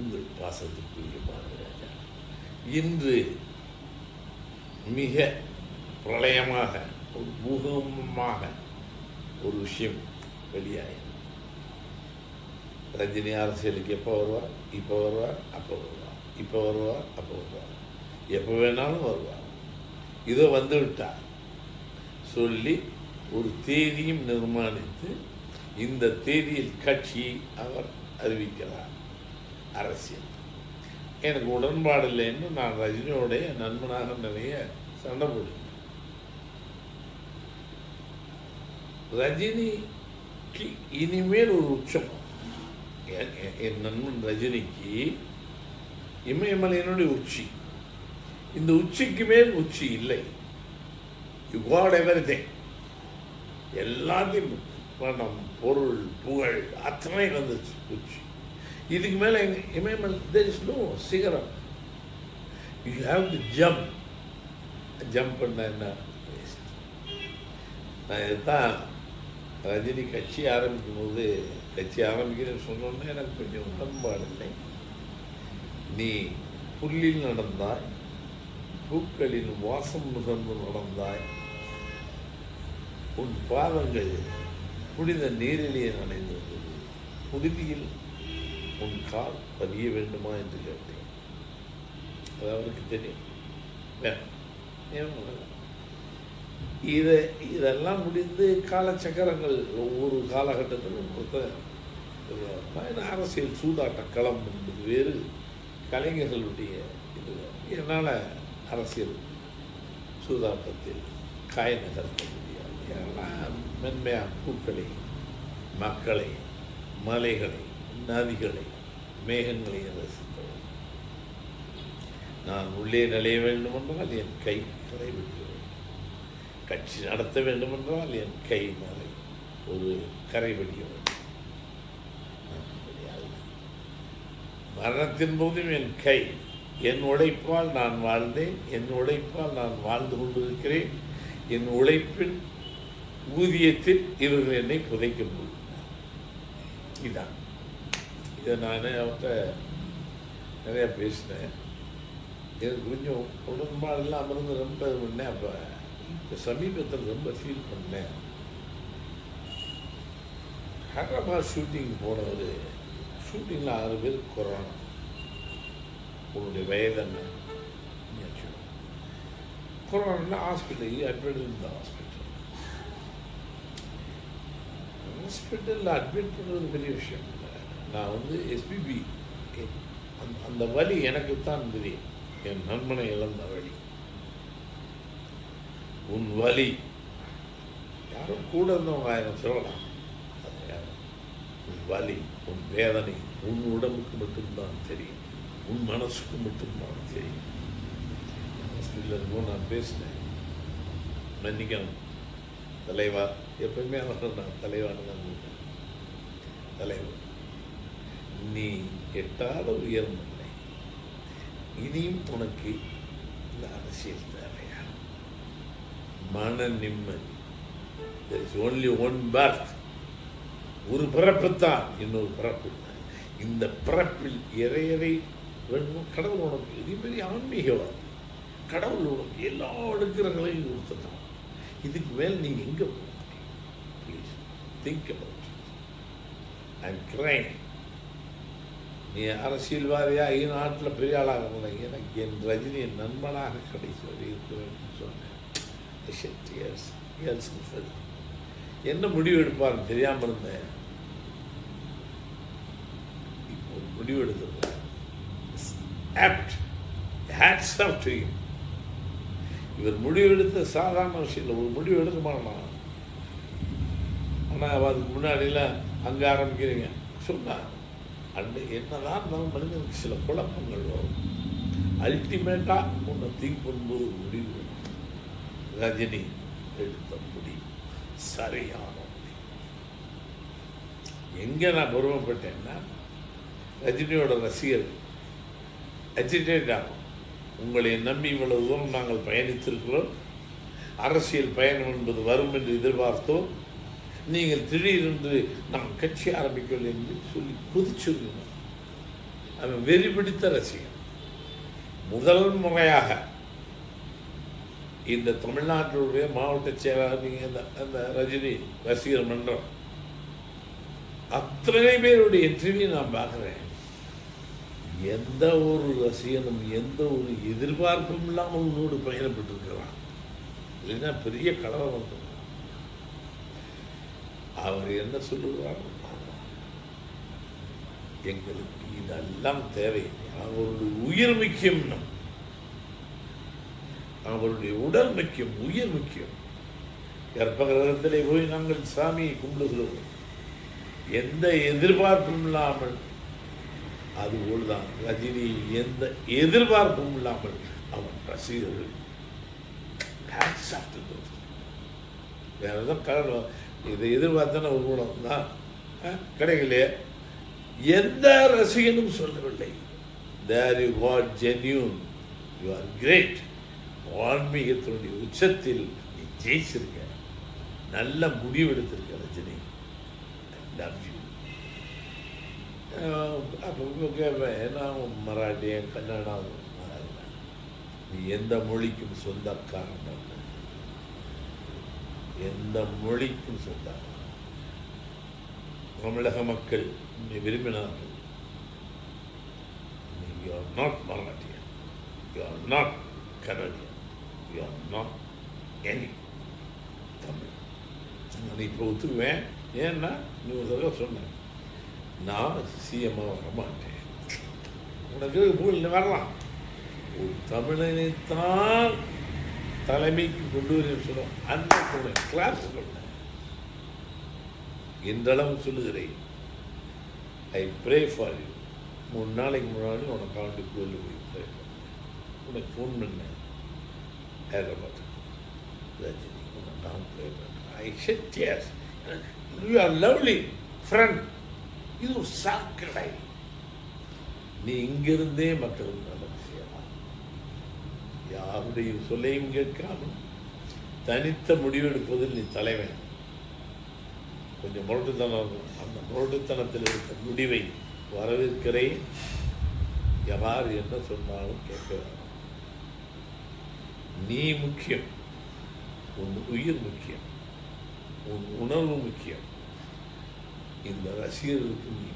உங்கள் பாசத்துக்குரிய பாரதிராஜா இன்று மிக பிரளயமாக ஒரு பூகமாக ஒரு விஷயம் வெளியாகி ரஜினி அரசியலுக்கு எப்போ வருவார்? இப்போ வருவார் அப்போ வருவார். இப்போ வருவார் அப்போ வருவார். எப்போ வேணாலும் வருவார். இதோ வந்து விட்டார். சொல்லி ஒரு தேதியும் நிர்மாணித்து இந்த தேதியில் கட்சி அவர் அறிவிக்கிறார். அரசியல். எனக்கு உடன்பாடு இல்லைன்னு நான் ரஜினியோடைய நண்பனாக நிறைய சண்டை போடுவேன் ரஜினிக்கு இனிமேல் ஒரு உச்சம். என் நண்பன் ரஜினிக்கு இமயமலையினுடைய உச்சி. இந்த உச்சிக்கு மேல் உச்சி இல்லை. யூ காட் எவ்ரி எல்லாத்தையும் பணம் பொருள் புகழ் அத்தனை வந்துச்சு உச்சி. இதுக்கு மேலே இமயமல் தேர் இஸ் நோ சிகரம். You have to jump jump பண்ணால் என்ன? நான் இதுதான் ரஜினி கட்சி ஆரம்பிக்கும் போது கட்சி ஆரம்பிக்கிறேன்னு சொன்னோன்னே எனக்கு கொஞ்சம் உடன்பாடு இல்லை. நீ புல்லில் நடந்தாய் பூக்களின் வாசம் நுகர்ந்து நடந்தாய். உன் பாதங்கள் புனித நீரிலேயே நனைந்திருந்தது. புழுதியில் உன் கால் பதிய வேண்டுமா என்று கேட்டேன். அது அவருக்கு தெரியும். இதை இதெல்லாம் முடிந்து காலச்சக்கரங்கள் ஒவ்வொரு காலகட்டத்திலும் ஒருத்தர் அரசியல் சூதாட்ட களம் என்பது வேறு. கலைஞர்களுடைய இது. என்னால் அரசியல் சூதாட்டத்தில் காய நகர்த்த முடியாது ஏன்னா மென்மையான பூக்களை மக்களை மலைகளை நதிகளை மேகங்களை ரசித்தவர் நான் உள்ளே நுழைய வேண்டுமென்றால் என் கை கரைவிட்டு கட்சி நடத்த வேண்டுமென்றால் என் கை மேலே ஒரு கரை வேண்டும். மரணத்தின் போதும் என் கை என் உழைப்பால் நான் வாழ்ந்தேன் என் உழைப்பால் நான் வாழ்ந்து கொண்டிருக்கிறேன். என் உழைப்பின் ஊதியத்தில் இவர்கள் என்னை புதைக்க முடியும் இதான். இதை நான் அவர்கிட்ட நிறையா பேசினேன். எனக்கு கொஞ்சம் உடன்பாடெல்லாம் அமர்ந்து ரொம்ப இது பண்ணேன். அப்போ இந்த சமீபத்தில் ரொம்ப ஃபீல் பண்ணேன். ஹைதராபாத் ஷூட்டிங் போனவர் ஷூட்டிங்கில் ஆறு பேர் கொரோனா. உன்னுடைய வயது என்ன? கொரோனா ஹாஸ்பிட்டல் அட்மிட் இருந்த ஹாஸ்பிட்டல் ஹாஸ்பிட்டலில் அட்மிட் பண்ணுறது பெரிய விஷயம் இல்லை. நான் வந்து எஸ்பிபி அந்த அந்த வழி எனக்குத்தான் தெரியும் என் நண்பனை இழந்த வழி உன் வழி யாரும் கூட இருந்தவங்க ஆயிரம் சொல்லலாம். உன் வலி உன் வேதனை உன் உடம்புக்கு மட்டும்தான் தெரியும். உன் மனசுக்கு மட்டும்தான் தெரியும். ஹாஸ்பிட்டலில் நான் பேசினேன். மன்னிக்கணும். தலைவா எப்பயுமே அவர் நான் தலைவான்னு தான் கூப்பிட்டேன். தலைவர் நீ எட்டாத உயர்ந்தில்லை இனியும் உனக்கு இந்த அரசியல் தேவையா? மன நிம்மதி. There is only one birth. ஒரு பிறப்புத்தான் இன்னொரு பிறப்பு இந்த பிறப்பில் இறையறை வேணும் கடவுள் உனக்கு இதே பெரிய ஆன்மீகவாதி கடவுள் உனக்கு எல்லா அனுக்கிரகங்களையும் கொடுத்துட்டான். இதுக்கு மேல் நீ எங்கே போக please think about I'm crying நீ அரசியல்வாதியாக நாட்டில் பெரிய ஆளாக இல்லை எனக்கு என் ரஜினி என் நண்பனாக கடைசி வரை இருக்க வேண்டும் சொன்னேன் என்ன முடிவு எடுப்பார்னு தெரியாமல் இருந்தேன். இப்போ ஒரு முடிவு எடுத்திருக்கேன் இவர் முடிவு எடுத்த சாதாரண விஷயம் இல்லை. ஒரு முடிவு எடுக்க மாட்டான் ஆனால் அதுக்கு முன்னாடியில் அங்கே ஆரம்பிக்கிறீங்க. சொன்னார். அண்டு என்னதான் இருந்தாலும் மனிதனுக்கு சில குழப்பங்கள் வரும். அல்டிமேட்டாக ஒன்று திங்க் பண்ணும்போது முடிவு ரஜினி எடுத்த முடிவு. சரியான முடிவு. எங்கே நான் பெருமைப்பட்டேன்னா ரஜினியோட ரசிகர் அஜிடேட் ஆகும். உங்களை நம்பி இவ்வளவு தூரம் நாங்கள் பயணித்திருக்கிறோம். அரசியல் பயணம் என்பது வரும் என்று எதிர்பார்த்தோம். நீங்கள் திடீரென்று நாம் கட்சி ஆரம்பிக்கவில்லை என்று சொல்லி கொதிச்சிருக்கணும் அவன் வெறி பிடித்த ரசிகன். முதல் முறையாக இந்த தமிழ்நாட்டினுடைய மாவட்ட செயலாளர் அந்த அந்த ரஜினி ரசிகர் மன்றம். அத்தனை பேருடைய இன்டர்வியூ நான் பார்க்குறேன். எந்த ஒரு ரசிகனும் எந்த ஒரு எதிர்பார்ப்பும் இல்லாமல் உன்னோடு பயணப்பட்டிருக்கிறான். இல்லைன்னா பெரிய கலவை வந்து அவர் என்ன சொல்லுகிறார் எங்களுக்கு இதெல்லாம் தேவை. அவருடைய உயிர் முக்கியம் நம் அவருடைய உடல் முக்கியம் உயிர் முக்கியம். கர்ப்பகிரகத்திலே போய் நாங்கள் சாமியை கும்பிடுகிறோம். எந்த எதிர்பார்ப்பும் இல்லாமல் அதுபோல்தான் ரஜினி எந்த எதிர்பார்ப்பும் இல்லாமல் அவன் ரசிகர்கள் Hats off வேற ஏதோ காரணம் இதை எதிர்பார்த்தன ஒரு குணம் தான் கிடைக்கலையே எந்த ரசிகனும் சொல்லவில்லை. There you got genuine you are great ஆன்மீகத்தினுடைய உச்சத்தில் நீ ஜெயிச்சிருக்க. நல்ல முடிவு எடுத்திருக்க ரஜினி. லவ் யூ அப்போ கேட்பேன் ஏன்னா மராட்டியன் கன்னடம் நீ எந்த மொழிக்கும் சொந்தக்காரன் அல்ல. எந்த மொழிக்கும் சொந்தக்காரன் தமிழக மக்கள் நீ விரும்பினார்கள். You are not Marathian you are not Kannadian you are not any Tamil நான் இப்போ ஒத்துக்குவேன். ஏன்னா நீ ஒரு தடவை சொன்னேன். நான் சிஎம்மாக வர மாட்டேன். உனக்கு பூல் வரலாம். ஒரு தமிழனைத்தான் தலைமைக்கு கொண்டு வர சொல்லும் அந்த சொல்றேன் கிளாஸ் சொல்றேன். இன்றளவு சொல்லுகிறேன். ஐ ப்ரே ஃபார் யூ மூணு நாளைக்கு முன்னாடி உனக்கு ஆண்டு கோயில் போய் ப்ரே உனக்கு ஃபோன் பண்ணேன். ஹைதராபாத் ரஜினி உனக்கு நான் ப்ரே பண்ணேன் I said yes you are lovely friend இது ஒரு சாக்கடை நீ இங்கிருந்தே மக்களுக்கு நல்ல யாருடைய சொல்லையும் கேட்காமல் தனித்த முடிவெடுப்பதில் நீ தலைவன். கொஞ்சம் முரட்டுத்தனம் அந்த முரட்டுத்தனத்தில் இருக்க முடிவை வரவேற்கிறேன். யார் என்ன சொன்னாலும் கேட்க நீ முக்கியம் உன் உயிர் முக்கியம் உன் உணர்வு முக்கியம். இந்த ரசிகர்களுக்கு நீ